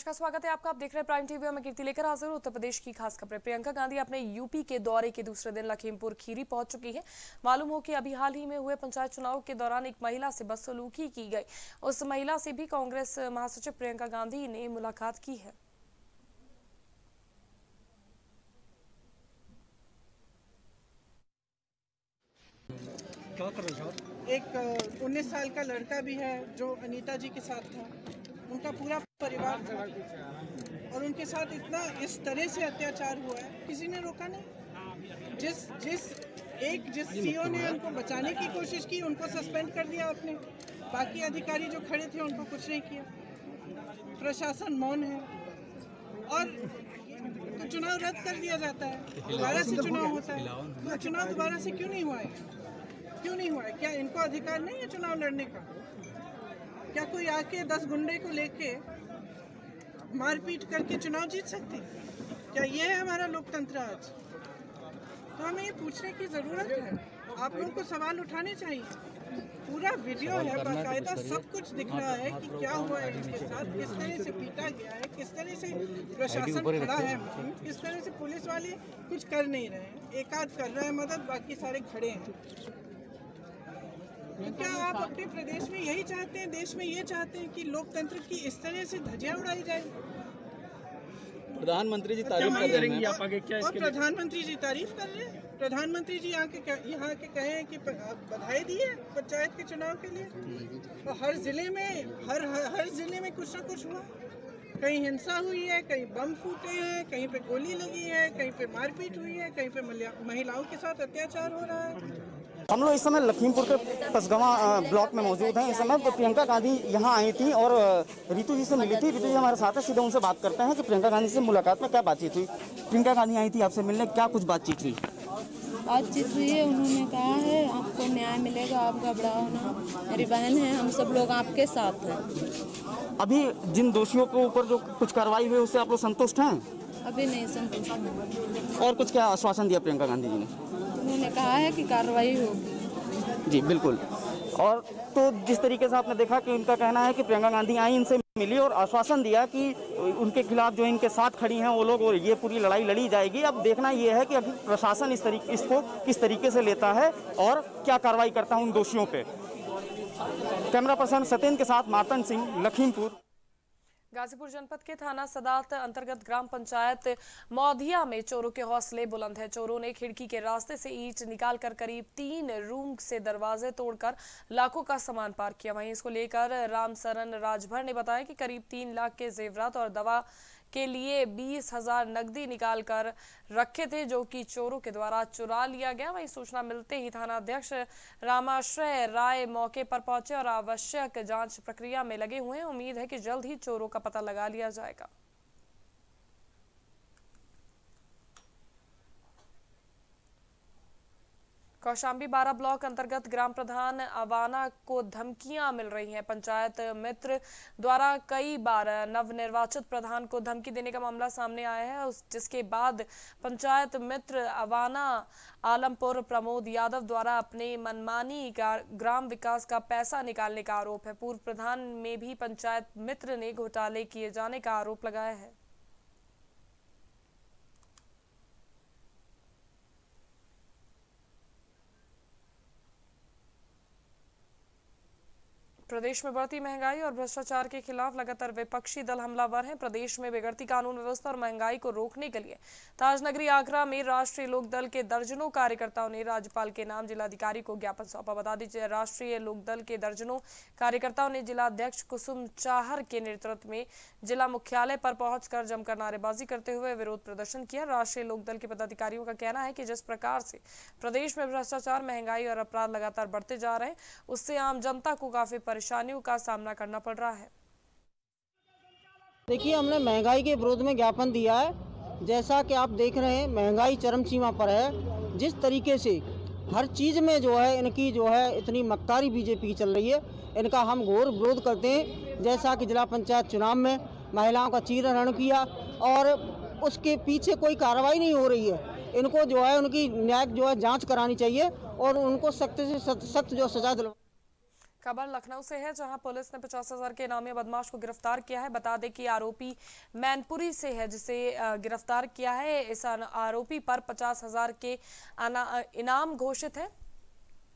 नमस्कार, स्वागत है आपका। आप देख रहे हैं प्राइम टीवी में कीर्ति लेकर हाजिर उत्तर प्रदेश की खास खबरें। प्रियंका गांधी अपने यूपी के दौरे के दूसरे दिन लखीमपुर खीरी पहुँच चुकी है। मालूम हो कि अभी हाल ही में हुए पंचायत चुनाव के दौरान एक महिला से बदसलूकी की गई। उस महिला से भी कांग्रेस महासचिव प्रियंका गांधी ने मुलाकात की है। एक, उन्नीस साल का लड़का भी है, जो अनीता जी के साथ था। उनका पूरा परिवार था। और उनके साथ इतना इस तरह से अत्याचार हुआ है किसी ने रोका नहीं? जिस जिस एक जिस सीओ ने उनको बचाने की कोशिश की उनको सस्पेंड कर दिया आपने। बाकी अधिकारी जो खड़े थे उनको कुछ नहीं किया। प्रशासन मौन है। और तो चुनाव रद्द कर दिया जाता है। दोबारा से चुनाव होता है। तो चुनाव दोबारा से क्यों नहीं हुआ है? क्यों नहीं हुआ है? क्या इनको अधिकार नहीं है चुनाव लड़ने का? क्या कोई आके दस गुंडे को लेके मारपीट करके चुनाव जीत सकते हैं? क्या ये है हमारा लोकतंत्र आज? तो हमें ये पूछने की ज़रूरत है। आप लोगों को सवाल उठाने चाहिए। पूरा वीडियो है बाकायदा सब कुछ दिख रहा है कि क्या हुआ है इसके साथ किस तरह से पीटा गया है किस तरह से प्रशासन खड़ा है किस तरह से पुलिस वाले कुछ कर नहीं रहे हैं। एक आध कर रहा है मदद बाकी सारे खड़े हैं। तो क्या आप अपने प्रदेश में यही चाहते हैं देश में ये चाहते हैं कि लोकतंत्र की इस तरह से धजिया उड़ाई जाए? प्रधानमंत्री जी तारीफ़ कर रहे हैं। आप आगे? क्या और प्रधानमंत्री जी तारीफ़ कर रहे हैं? प्रधानमंत्री जी यहाँ के यहाँ के कहे हैं कि बधाई दी है पंचायत के चुनाव के लिए। और हर ज़िले में हर हर ज़िले में कुछ ना कुछ हुआ। कहीं हिंसा हुई है कहीं बम फूटे हैं कहीं पे गोली लगी है कहीं पे मारपीट हुई है कहीं पे महिलाओं के साथ अत्याचार हो रहा है। हम लोग इस समय लखीमपुर के पसगवा ब्लॉक में मौजूद हैं। इस समय तो प्रियंका गांधी यहाँ आई थी और रितु जी से मिली थी। रितु जी हमारे साथ है सीधे उनसे बात करते हैं कि प्रियंका गांधी से मुलाकात में क्या बातचीत हुई? प्रियंका गांधी आई थी आपसे मिलने क्या कुछ बातचीत हुई? बातचीत हुई है उन्होंने कहा है आपको न्याय मिलेगा आप घबराओ ना। मेरी बहन है हम सब लोग आपके साथ हैं। अभी जिन दोषियों के ऊपर जो कुछ कार्रवाई हुई उससे आप लोग संतुष्ट हैं? अभी नहीं संतुष्ट। और कुछ क्या आश्वासन दिया प्रियंका गांधी जी ने? उन्होंने कहा है कि कार्रवाई होगी। जी, बिल्कुल। और तो जिस तरीके से आपने देखा कि उनका कहना है कि प्रियंका गांधी आई इनसे मिली और आश्वासन दिया कि उनके खिलाफ जो इनके साथ खड़ी हैं वो लोग और ये पूरी लड़ाई लड़ी जाएगी। अब देखना ये है कि अभी प्रशासन इस तरीके इसको किस तरीके से लेता है और क्या कार्रवाई करता है उन दोषियों पे। कैमरा पर्सन सत्यन के साथ मातन सिंह, लखीमपुर। गाजीपुर जनपद के थाना सदात अंतर्गत ग्राम पंचायत मौधिया में चोरों के हौसले बुलंद है। चोरों ने खिड़की के रास्ते से ईट निकालकर करीब तीन रूम से दरवाजे तोड़कर लाखों का सामान पार किया। वहीं इसको लेकर रामसरन राजभर ने बताया कि करीब तीन लाख के जेवरात और दवा के लिए बीस हज़ार नकदी निकाल कर रखे थे, जो कि चोरों के द्वारा चुरा लिया गया। वहीं सूचना मिलते ही थाना अध्यक्ष रामाश्रय राय मौके पर पहुँचे और आवश्यक जाँच प्रक्रिया में लगे हुए उम्मीद है कि जल्द ही चोरों का पता लगा लिया जाएगा। कौशाम्बी बारा ब्लॉक अंतर्गत ग्राम प्रधान अवाना को धमकियाँ मिल रही हैं। पंचायत मित्र द्वारा कई बार नवनिर्वाचित प्रधान को धमकी देने का मामला सामने आया है, उस जिसके बाद पंचायत मित्र अवाना आलमपुर प्रमोद यादव द्वारा अपने मनमानी ग्राम विकास का पैसा निकालने का आरोप है। पूर्व प्रधान में भी पंचायत मित्र ने घोटाले किए जाने का आरोप लगाया है। प्रदेश में बढ़ती महँगाई और भ्रष्टाचार के खिलाफ लगातार विपक्षी दल हमलावर हैं। प्रदेश में बिगड़ती कानून व्यवस्था और महँगाई को रोकने के लिए ताजनगरी, आगरा में राष्ट्रीय लोक दल के दर्जनों कार्यकर्ताओं ने राज्यपाल के नाम जिलाधिकारी को ज्ञापन सौंपा। बता दीजिए, राष्ट्रीय लोक दल के दर्जनों कार्यकर्ताओं ने जिलाध्यक्ष कुसुम चाहर के नेतृत्व में जिला मुख्यालय पर पहुंचकर जमकर नारेबाजी करते हुए विरोध प्रदर्शन किया। राष्ट्रीय लोक दल के पदाधिकारियों का कहना है कि जिस प्रकार से प्रदेश में भ्रष्टाचार, महँगाई और अपराध लगातार बढ़ते जा रहे हैं, उससे आम जनता को काफ़ी परेशानियों का सामना करना पड़ रहा है। देखिए, हमने महँगाई के विरोध में ज्ञापन दिया है। जैसा कि आप देख रहे हैं, महँगाई चरम सीमा पर है। जिस तरीके से हर चीज़ में जो है, इनकी जो है, इतनी मक्कारी बीजेपी चल रही है, इनका हम घोर विरोध करते हैं। जैसा कि जिला पंचायत चुनाव में महिलाओं का चीरहरण किया और उसके पीछे कोई कार्रवाई नहीं हो रही है। इनको जो है, उनकी न्यायिक जो है, जाँच करानी चाहिए और उनको सख्त से सख्त जो सजा दिलवा खबर लखनऊ से है, जहाँ पुलिस ने पचास हज़ार के इनामी बदमाश को गिरफ़्तार किया है। बता दें कि आरोपी मैनपुरी से है, जिसे गिरफ़्तार किया है। इस आरोपी पर पचास हज़ार के इनाम घोषित है।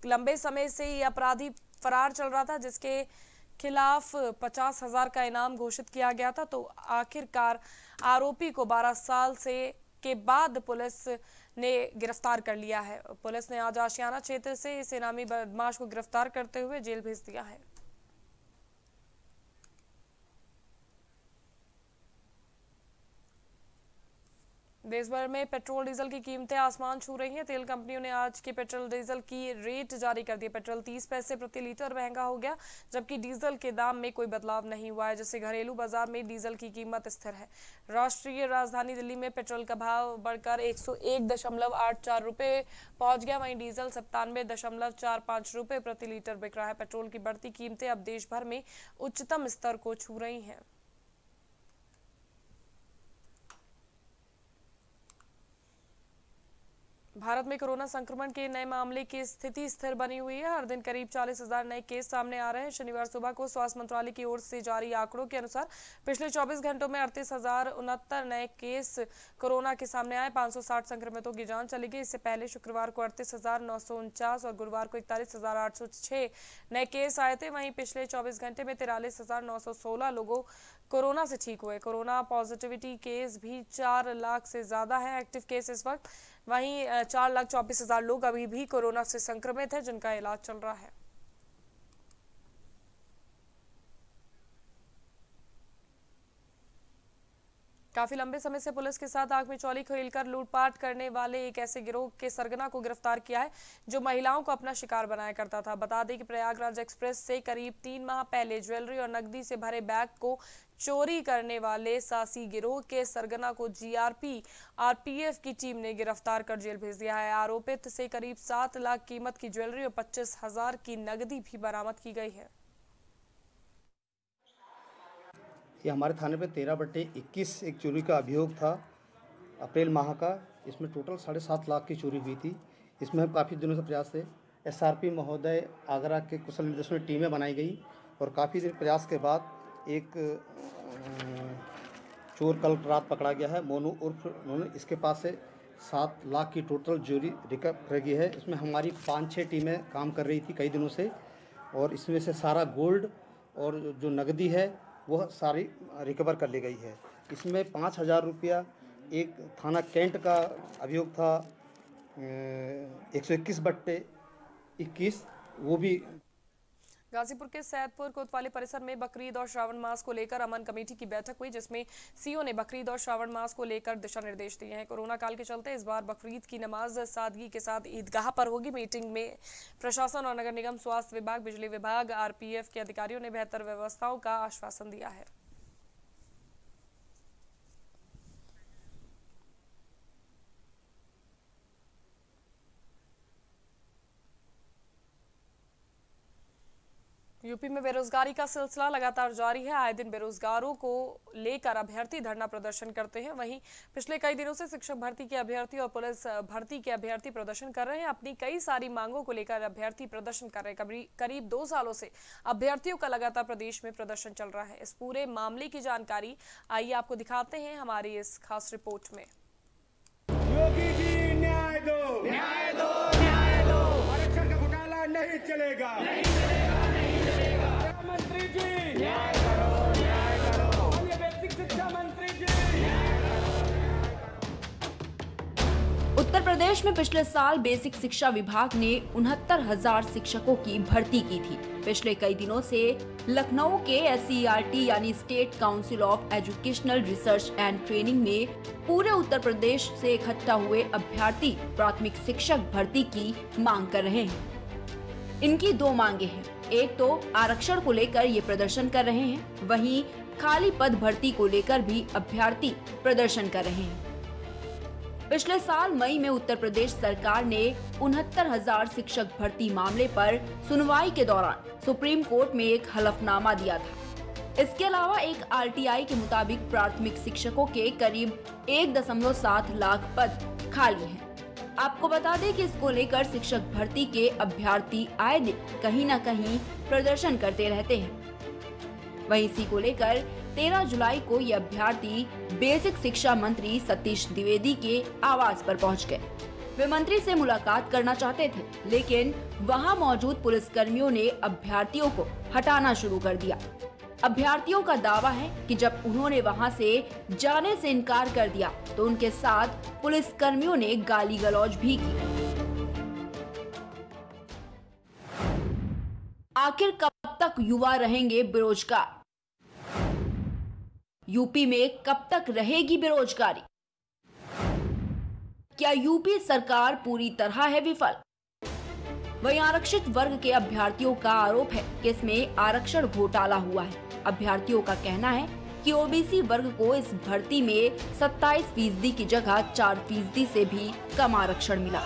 लंबे समय से ये अपराधी फरार चल रहा था, जिसके खिलाफ पचास हज़ार का इनाम घोषित किया गया था। तो आखिरकार आरोपी को 12 साल से के बाद पुलिस ने गिरफ़्तार कर लिया है। पुलिस ने आज आशियाना क्षेत्र से इस इनामी बदमाश को गिरफ़्तार करते हुए जेल भेज दिया है। देश भर में पेट्रोल डीजल की कीमतें आसमान छू रही हैं। तेल कंपनियों ने आज के पेट्रोल डीजल की रेट जारी कर दी पेट्रोल 30 पैसे प्रति लीटर महँगा हो गया, जबकि डीजल के दाम में कोई बदलाव नहीं हुआ है, जिससे घरेलू बाज़ार में डीजल की कीमत स्थिर है। राष्ट्रीय राजधानी दिल्ली में पेट्रोल का भाव बढ़कर एक सौ पहुँच गया, वहीं डीजल सत्तानवे प्रति लीटर बिक रहा है। पेट्रोल की बढ़ती कीमतें अब देश भर में उच्चतम स्तर को छू रही हैं। भारत में कोरोना संक्रमण के नए मामले की स्थिति स्थिर बनी हुई है। हर दिन करीब चालीस हज़ार नए केस सामने आ रहे हैं। शनिवार सुबह को स्वास्थ्य मंत्रालय की ओर से जारी आंकड़ों के अनुसार पिछले 24 घंटों में अड़तीस हज़ार नए केस कोरोना के सामने आए। 560 संक्रमितों की जाँच चली गई। इससे पहले शुक्रवार को अड़तीस और गुरुवार को इकतालीस नए केस आए थे। वहीं पिछले चौबीस घंटे में तिरालीस लोगों कोरोना से ठीक हुए। कोरोना पॉजिटिविटी केस भी चार लाख से ज़्यादा है। एक्टिव केस इस वक्त वहीं चार लाख चौबीस हज़ार लोग अभी भी कोरोना से संक्रमित हैं, जिनका इलाज चल रहा है। काफ़ी लंबे समय से पुलिस के साथ आग में चौली खेलकर लूटपाट करने वाले एक ऐसे गिरोह के सरगना को गिरफ़्तार किया है, जो महिलाओं को अपना शिकार बनाया करता था। बता दें कि प्रयागराज एक्सप्रेस से करीब तीन माह पहले ज्वेलरी और नकदी से भरे बैग को चोरी करने वाले सासी गिरोह के सरगना को जीआरपी आरपीएफ की टीम ने गिरफ़्तार कर जेल भेज दिया है। आरोपित से करीब सात लाख कीमत की ज्वेलरी और पच्चीस हज़ार की नकदी भी बरामद की गई है। ये हमारे थाने पे तेरह बट्टे इक्कीस एक चोरी का अभियोग था अप्रैल माह का। इसमें टोटल साढ़े सात लाख की चोरी हुई थी। इसमें हम काफ़ी दिनों से प्रयास थे एसआरपी महोदय आगरा के कुशल निर्देशों में टीमें बनाई गई और काफ़ी दिन प्रयास के बाद एक चोर कल रात पकड़ा गया है। मोनू उर्फ़ उन्होंने इसके पास से सात लाख की टोटल चोरी रिकवर की है। इसमें हमारी पाँच छः टीमें काम कर रही थी कई दिनों से और इसमें से सारा गोल्ड और जो नकदी है, वह सारी रिकवर कर ली गई है। इसमें पाँच हज़ार रुपया एक थाना कैंट का अभियोग था एक सौ इक्कीस बट्टे इक्कीस, वो भी गाजीपुर के सैदपुर कोतवाली परिसर में बकरीद और श्रावण मास को लेकर अमन कमेटी की बैठक हुई, जिसमें सीओ ने बकरीद और श्रावण मास को लेकर दिशा निर्देश दिए हैं। कोरोना काल के चलते इस बार बकरीद की नमाज़ सादगी के साथ ईदगाह पर होगी। मीटिंग में प्रशासन और नगर निगम स्वास्थ्य विभाग, बिजली विभाग, आरपीएफ के अधिकारियों ने बेहतर व्यवस्थाओं का आश्वासन दिया है। यूपी में बेरोजगारी का सिलसिला लगातार जारी है। आए दिन बेरोजगारों को लेकर अभ्यर्थी धरना प्रदर्शन करते हैं। वहीं पिछले कई दिनों से शिक्षक भर्ती के अभ्यर्थी और पुलिस भर्ती के अभ्यर्थी प्रदर्शन कर रहे हैं। अपनी कई सारी मांगों को लेकर अभ्यर्थी प्रदर्शन कर रहे हैं। कभी- करीब दो सालों से अभ्यर्थियों का लगातार प्रदेश में प्रदर्शन चल रहा है। इस पूरे मामले की जानकारी आइए आपको दिखाते हैं हमारी इस खास रिपोर्ट में। योगी जी न्याय दो। न्याय दो न्याय दो। आरक्षण का घोटाला नहीं चलेगा नहीं चलेगा। नहीं चलेगा। मंत्री जी। न्याय करो न्याय करो। माननीय बेसिक शिक्षा मंत्री जी। उत्तर प्रदेश में पिछले साल बेसिक शिक्षा विभाग ने उनहत्तर हज़ार शिक्षकों की भर्ती की थी। पिछले कई दिनों से लखनऊ के एस यानी state council of educational research and training में पूरे उत्तर प्रदेश से इकट्ठा हुए अभ्यर्थी प्राथमिक शिक्षक भर्ती की मांग कर रहे हैं। इनकी दो मांगे हैं। एक तो आरक्षण को लेकर ये प्रदर्शन कर रहे हैं, वहीं खाली पद भर्ती को लेकर भी अभ्यर्थी प्रदर्शन कर रहे हैं। पिछले साल मई में उत्तर प्रदेश सरकार ने उनहत्तर हज़ार शिक्षक भर्ती मामले पर सुनवाई के दौरान सुप्रीम कोर्ट में एक हलफनामा दिया था। इसके अलावा एक आरटीआई के मुताबिक प्राथमिक शिक्षकों के करीब एक दशमलव सात लाख पद खाली हैं। आपको बता दें कि इसको लेकर शिक्षक भर्ती के अभ्यर्थी आए दिन कहीं न कहीं प्रदर्शन करते रहते हैं। वहीं इसी को लेकर 13 जुलाई को ये अभ्यर्थी बेसिक शिक्षा मंत्री सतीश द्विवेदी के आवास पर पहुँच गए। वे मंत्री से मुलाकात करना चाहते थे, लेकिन वहाँ मौजूद पुलिसकर्मियों ने अभ्यर्थियों को हटाना शुरू कर दिया। अभ्यर्थियों का दावा है कि जब उन्होंने वहाँ से जाने से इनकार कर दिया तो उनके साथ पुलिस कर्मियों ने गाली गलौज भी की। आखिर कब तक युवा रहेंगे बेरोजगार? यूपी में कब तक रहेगी बेरोजगारी? क्या यूपी सरकार पूरी तरह है विफल? वहीं आरक्षित वर्ग के अभ्यर्थियों का आरोप है कि इसमें आरक्षण घोटाला हुआ है। अभ्यर्थियों का कहना है कि ओबीसी वर्ग को इस भर्ती में 27 फ़ीसदी की जगह 4 फ़ीसदी से भी कम आरक्षण मिला।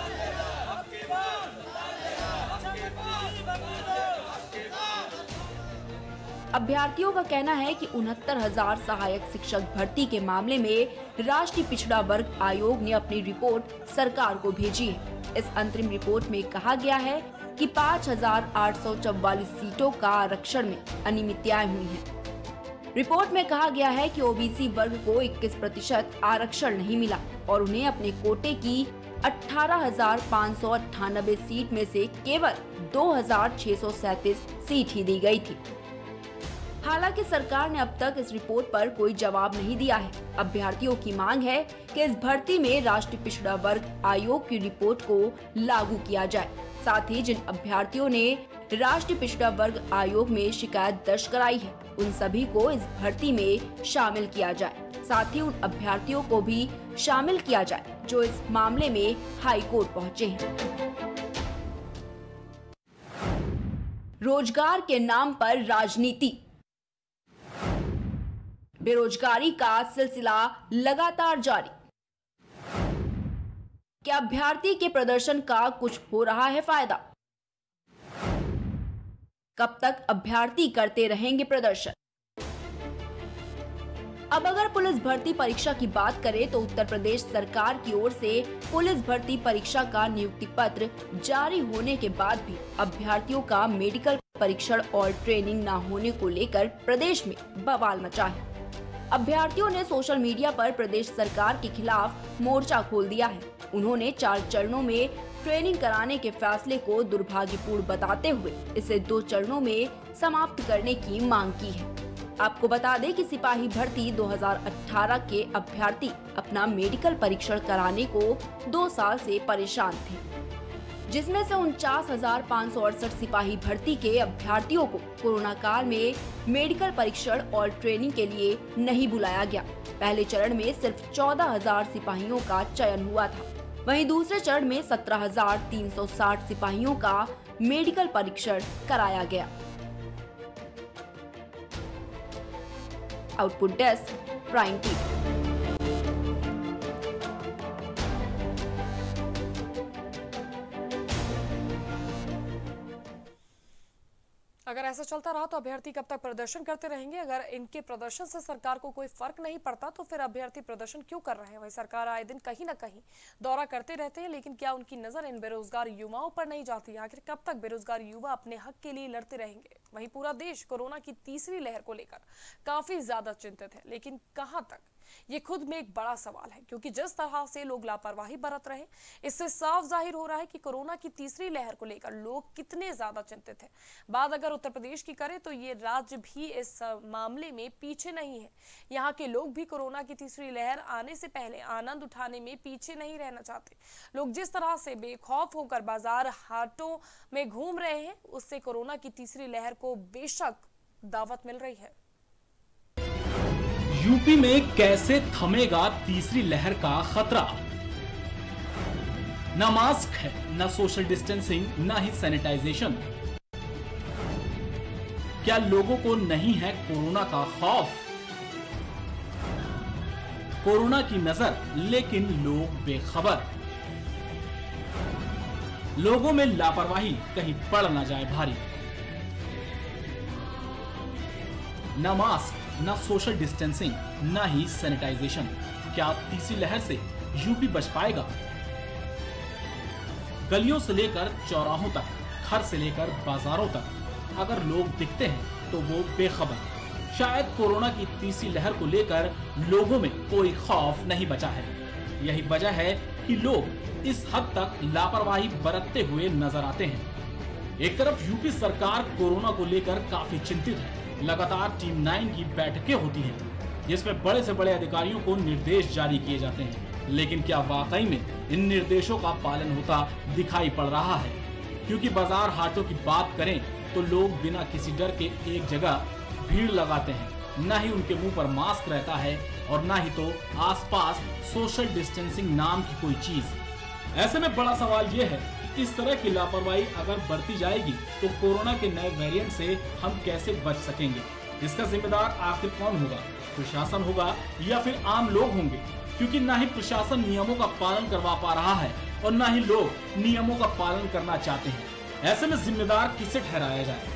अभ्यर्थियों का कहना है कि उनहत्तर हज़ार सहायक शिक्षक भर्ती के मामले में राष्ट्रीय पिछड़ा वर्ग आयोग ने अपनी रिपोर्ट सरकार को भेजी है। इस अंतरिम रिपोर्ट में कहा गया है कि 5,844 सीटों का आरक्षण में अनियमितताएँ हुई हैं। रिपोर्ट में कहा गया है कि ओबीसी वर्ग को 21 प्रतिशत आरक्षण नहीं मिला और उन्हें अपने कोटे की अठारह सीट में से केवल दो सीट ही दी गई थी। हालाँकि सरकार ने अब तक इस रिपोर्ट पर कोई जवाब नहीं दिया है। अभ्यर्थियों की मांग है कि इस भर्ती में राष्ट्रीय पिछड़ा वर्ग आयोग की रिपोर्ट को लागू किया जाए। साथ ही जिन अभ्यर्थियों ने राष्ट्रीय पिछड़ा वर्ग आयोग में शिकायत दर्ज कराई है, उन सभी को इस भर्ती में शामिल किया जाए। साथ ही उन अभ्यर्थियों को भी शामिल किया जाए, जो इस मामले में हाई कोर्ट पहुँचे हैं। रोज़गार के नाम पर राजनीति। बेरोजगारी का सिलसिला लगातार जारी। क्या अभ्यर्थी के प्रदर्शन का कुछ हो रहा है फ़ायदा? कब तक अभ्यर्थी करते रहेंगे प्रदर्शन? अब अगर पुलिस भर्ती परीक्षा की बात करें तो उत्तर प्रदेश सरकार की ओर से पुलिस भर्ती परीक्षा का नियुक्ति पत्र जारी होने के बाद भी अभ्यर्थियों का मेडिकल परीक्षण और ट्रेनिंग न होने को लेकर प्रदेश में बवाल मचा है। अभ्यर्थियों ने सोशल मीडिया पर प्रदेश सरकार के खिलाफ मोर्चा खोल दिया है। उन्होंने चार चरणों में ट्रेनिंग कराने के फैसले को दुर्भाग्यपूर्ण बताते हुए इसे दो चरणों में समाप्त करने की मांग की है। आपको बता दें कि सिपाही भर्ती 2018 के अभ्यर्थी अपना मेडिकल परीक्षण कराने को दो साल से परेशान थे। जिसमें से उनचास हज़ार पाँच सौ अड़सठ सिपाही भर्ती के अभ्यर्थियों को कोरोना काल में मेडिकल परीक्षण और ट्रेनिंग के लिए नहीं बुलाया गया। पहले चरण में सिर्फ़ चौदह हज़ार सिपाहियों का चयन हुआ था। वहीं दूसरे चरण में सत्रह हज़ार तीन सौ साठ सिपाहियों का मेडिकल परीक्षण कराया गया। Output desk, prime TV. ऐसा चलता रहा तो अभ्यर्थी कब तक प्रदर्शन करते रहेंगे? अगर इनके प्रदर्शन से सरकार को कोई फ़र्क नहीं पड़ता तो फिर अभ्यर्थी प्रदर्शन क्यों कर रहे हैं? वही सरकार आए दिन कहीं ना कहीं दौरा करते रहते हैं, लेकिन क्या उनकी नज़र इन बेरोजगार युवाओं पर नहीं जाती? आखिर कब तक बेरोजगार युवा अपने हक के लिए लड़ते रहेंगे? वही पूरा देश कोरोना की तीसरी लहर को लेकर काफ़ी ज़्यादा चिंतित है, लेकिन कहाँ तक? ये खुद में एक बड़ा सवाल है, क्योंकि जिस तरह से लोग लापरवाही बरत रहे इससे साफ़ ज़ाहिर हो रहा है कि कोरोना की तीसरी लहर को लेकर लोग कितने ज़्यादा चिंतित हैं। बात अगर उत्तर प्रदेश की करें तो ये राज्य भी इस मामले में पीछे नहीं है। यहाँ के लोग भी कोरोना की तीसरी लहर आने से पहले आनंद उठाने में पीछे नहीं रहना चाहते। लोग जिस तरह से बेखौफ होकर बाज़ार हाटों में घूम रहे हैं, उससे कोरोना की तीसरी लहर को बेशक दावत मिल रही है। यूपी में कैसे थमेगा तीसरी लहर का खतरा? न मास्क है, न सोशल डिस्टेंसिंग, न ही सैनिटाइजेशन। क्या लोगों को नहीं है कोरोना का खौफ? कोरोना की नज़र, लेकिन लोग बेखबर। लोगों में लापरवाही, कहीं पड़ ना जाए भारी। न मास्क न सोशल डिस्टेंसिंग न ही सैनिटाइजेशन क्या तीसरी लहर से यूपी बच पाएगा? गलियों से लेकर चौराहों तक, घर से लेकर बाजारों तक, अगर लोग दिखते हैं तो वो बेखबर। शायद कोरोना की तीसरी लहर को लेकर लोगों में कोई खौफ नहीं बचा है। यही वजह है कि लोग इस हद तक लापरवाही बरतते हुए नज़र आते हैं। एक तरफ़ यूपी सरकार कोरोना को लेकर काफ़ी चिंतित है लगातार टीम नाइन की बैठकें होती हैं, जिसमें बड़े से बड़े अधिकारियों को निर्देश जारी किए जाते हैं। लेकिन क्या वाकई में इन निर्देशों का पालन होता दिखाई पड़ रहा है? क्योंकि बाज़ार हाटों की बात करें तो लोग बिना किसी डर के एक जगह भीड़ लगाते हैं। न ही उनके मुँह पर मास्क रहता है, और न ही तो आसपास सोशल डिस्टेंसिंग नाम की कोई चीज़। ऐसे में बड़ा सवाल यह है इस तरह की लापरवाही अगर बढ़ती जाएगी तो कोरोना के नए वेरिएंट से हम कैसे बच सकेंगे? इसका जिम्मेदार आखिर कौन होगा? प्रशासन होगा या फिर आम लोग होंगे? क्योंकि न ही प्रशासन नियमों का पालन करवा पा रहा है और न ही लोग नियमों का पालन करना चाहते हैं। ऐसे में जिम्मेदार किसे ठहराया जाए?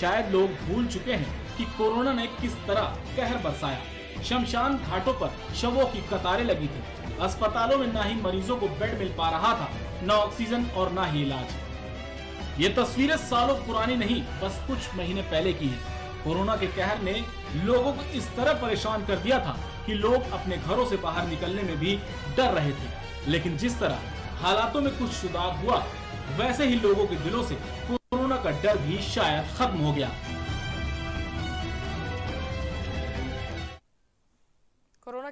शायद लोग भूल चुके हैं कि कोरोना ने किस तरह कहर बरसाया। शमशान घाटों पर शवों की कतारें लगी थी। अस्पतालों में न ही मरीजों को बेड मिल पा रहा था। न ऑक्सीजन और न ही इलाज। ये तस्वीरें सालों पुरानी नहीं, बस कुछ महीने पहले की है। कोरोना के कहर ने लोगों को इस तरह परेशान कर दिया था कि लोग अपने घरों से बाहर निकलने में भी डर रहे थे। लेकिन जिस तरह हालातों में कुछ सुधार हुआ, वैसे ही लोगों के दिलों से कोरोना का डर भी शायद खत्म हो गया।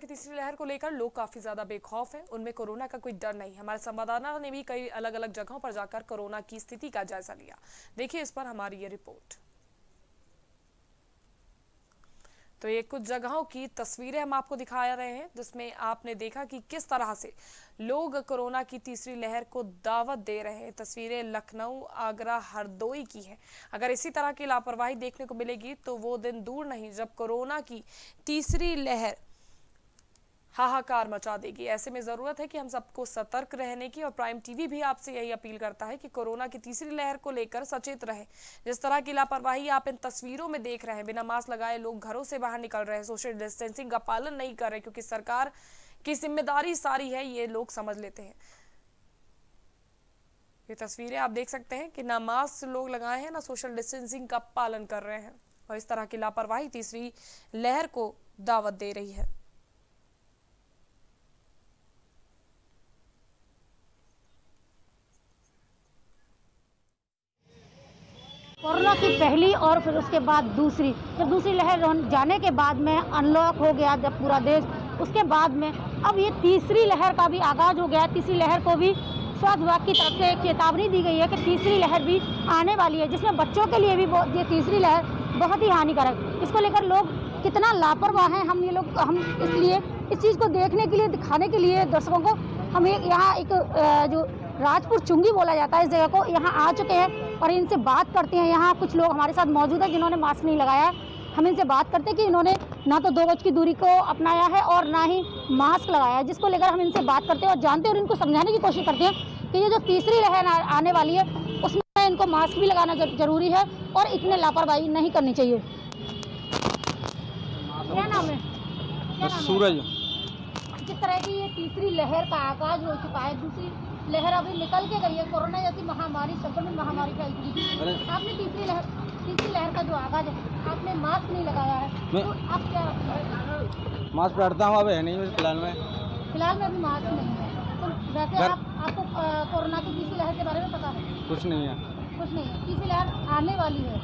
की तीसरी लहर को लेकर लोग काफ़ी ज़्यादा बेखौफ हैं। उनमें कोरोना का कोई डर नहीं हमारे संवाददाता ने भी कई अलग अलग जगहों पर जाकर कोरोना की स्थिति का जायजा लिया। देखिए इस पर हमारी ये रिपोर्ट। तो ये कुछ जगहों की तस्वीरें हम आपको दिखा रहे हैं, जिसमें आपने देखा कि किस तरह से लोग कोरोना की तीसरी लहर को दावत दे रहे हैं। तस्वीरें लखनऊ, आगरा, हरदोई की हैं। अगर इसी तरह की लापरवाही देखने को मिलेगी तो वो दिन दूर नहीं। जब कोरोना की तीसरी लहर हाहाकार मचा देगी। ऐसे में ज़रूरत है कि हम सबको सतर्क रहने की और प्राइम टीवी भी आपसे यही अपील करता है कि कोरोना की तीसरी लहर को लेकर सचेत रहे। जिस तरह की लापरवाही आप इन तस्वीरों में देख रहे हैं, बिना मास्क लगाए लोग घरों से बाहर निकल रहे हैं। सोशल डिस्टेंसिंग का पालन नहीं कर रहे क्योंकि सरकार की ज़िम्मेदारी सारी है, ये लोग समझ लेते हैं। ये तस्वीरें आप देख सकते हैं कि ना मास्क लोग लगाए हैं, ना सोशल डिस्टेंसिंग का पालन कर रहे हैं और इस तरह की लापरवाही तीसरी लहर को दावत दे रही है। कोरोना की पहली और फिर उसके बाद दूसरी। जब दूसरी लहर जाने के बाद में अनलॉक हो गया जब पूरा देश, उसके बाद में अब ये तीसरी लहर का भी आगाज़ हो गया। तीसरी लहर को भी स्वास्थ्य विभाग की तरफ़ से एक चेतावनी दी गई है कि तीसरी लहर भी आने वाली है, जिसमें बच्चों के लिए भी ये तीसरी लहर बहुत ही हानिकारक। इसको लेकर लोग कितना लापरवाह हैं हम ये लोग, हम इसलिए, इस चीज़ को देखने के लिए, दिखाने के लिए दर्शकों को हम यहाँ एक जो राजपुर चुंगी बोला जाता है, इस जगह को यहाँ आ चुके हैं। और इनसे बात करते हैं। यहाँ कुछ लोग हमारे साथ मौजूद है जिन्होंने मास्क नहीं लगाया। हम इनसे बात करते हैं कि इन्होंने ना तो दो गज की दूरी को अपनाया है और ना ही मास्क लगाया है जिसको लेकर हम इनसे बात करते हैं और जानते हैं और इनको समझाने की कोशिश करते हैं कि ये जो तीसरी लहर आने वाली है उसमें इनको मास्क भी लगाना ज़रूरी है और इतने लापरवाही नहीं करनी चाहिए। क्या नाम है? क्या नाम सूरज। जिस तरह की ये तीसरी लहर का आगाज़ हो चुका है दूसरी लहर अभी निकल के गई है कोरोना जैसी महामारी संक्रमण महामारी फैल थी। आपने तीसरी लहर तीसरी लहर का जो आगाज़ है आपने मास्क नहीं लगाया है। तो आप क्या मास्क पहनता हूँ अब है नहीं फ़िलहाल में। फ़िलहाल में अभी मास्क नहीं है। तो वैसे आप आपको कोरोना की तीसरी लहर के बारे में पता है? कुछ नहीं है। कुछ नहीं है। तीसरी लहर आने वाली है।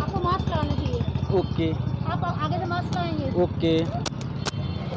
आपको मास्क लगाना चाहिए ओके। आप आगे से मास्क लगाएँगे ओके।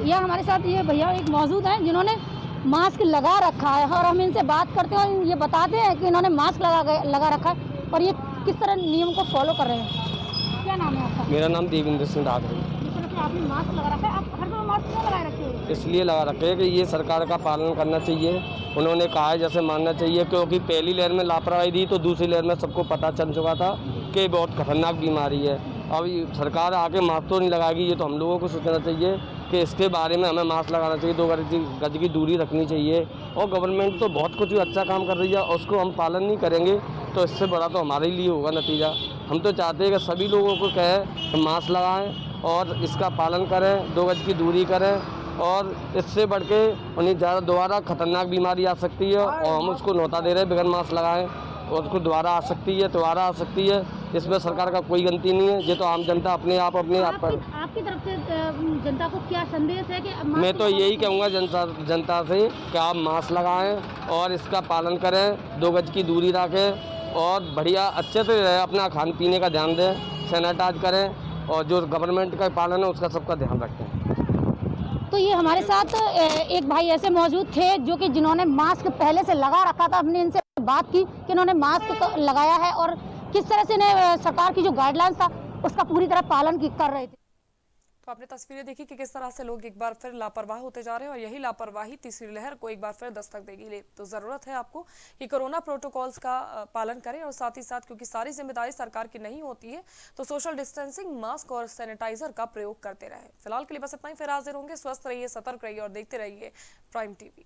यह हमारे साथ ये भैया एक मौजूद हैं जिन्होंने मास्क लगा रखा है और हम इनसे बात करते हैं और ये बताते हैं कि इन्होंने मास्क लगा लगा रखा है और ये किस तरह नियम को फॉलो कर रहे हैं? क्या नाम है आपका? मेरा नाम देवेंद्र सिंह आपने मास्क लगा रखा है? आप हर जगह मास्क क्यों लगाए रखे हो? इसलिए लगा रखे हैं कि ये सरकार का पालन करना चाहिए। उन्होंने कहा है जैसे मानना चाहिए क्योंकि पहली लहर में लापरवाही दी तो दूसरी लहर में सबको पता चल चुका था कि बहुत खतरनाक बीमारी है। अब सरकार आके मास्क तो नहीं लगाएगी, ये तो हम लोगों को सोचना चाहिए कि इसके बारे में हमें मास्क लगाना चाहिए, दो गज की गज की दूरी रखनी चाहिए। और गवर्नमेंट तो बहुत कुछ अच्छा काम कर रही है, उसको हम पालन नहीं करेंगे तो इससे बड़ा तो हमारे लिए होगा नतीजा। हम तो चाहते हैं कि सभी लोगों को कहें मास्क लगाएँ और इसका पालन करें, दो गज की दूरी करें और इससे बढ़ के उन्हें ज़्यादा दोबारा खतरनाक बीमारी आ सकती है और हम उसको नोता दे रहे हैं बगैर मास्क लगाएँ और उसको दोबारा आ सकती है, दोबारा आ सकती है। इसमें सरकार का कोई गलती नहीं है। ये तो आम जनता अपने आप अपने आप पर आपकी, तरफ़ से जनता को क्या संदेश है कि मैं तो यही कहूँगा जनता जनता से कि आप मास्क लगाएँ और इसका पालन करें दो गज की दूरी रखें और बढ़िया अच्छे से रहे अपना खान पीने का ध्यान दें सैनिटाइज करें और जो गवर्नमेंट का पालन है उसका सबका ध्यान रखें। तो ये हमारे साथ एक भाई ऐसे मौजूद थे जो कि जिन्होंने मास्क पहले से लगा रखा था। हमने इनसे बात की कि इन्होंने मास्क तो लगाया है और किस तरह से सरकार की जो गाइडलाइंस था, उसका पूरी तरह पालन कर रहे थे? तो आपने तस्वीरें देखी कि किस तरह से लोग एक बार फिर लापरवाह होते जा रहे हैं और यही लापरवाही तीसरी लहर को एक बार फिर दस्तक देगी। तो ज़रूरत है आपको कि कोरोना प्रोटोकॉल्स का पालन करें और साथ ही साथ क्योंकि सारी ज़िम्मेदारी सरकार की नहीं होती है तो सोशल डिस्टेंसिंग मास्क और सैनिटाइजर का प्रयोग करते रहे। फ़िलहाल के लिए बस इतना ही। फिर हाजिर होंगे। स्वस्थ रहिए, सतर्क रहिए और देखते रहिए प्राइम टीवी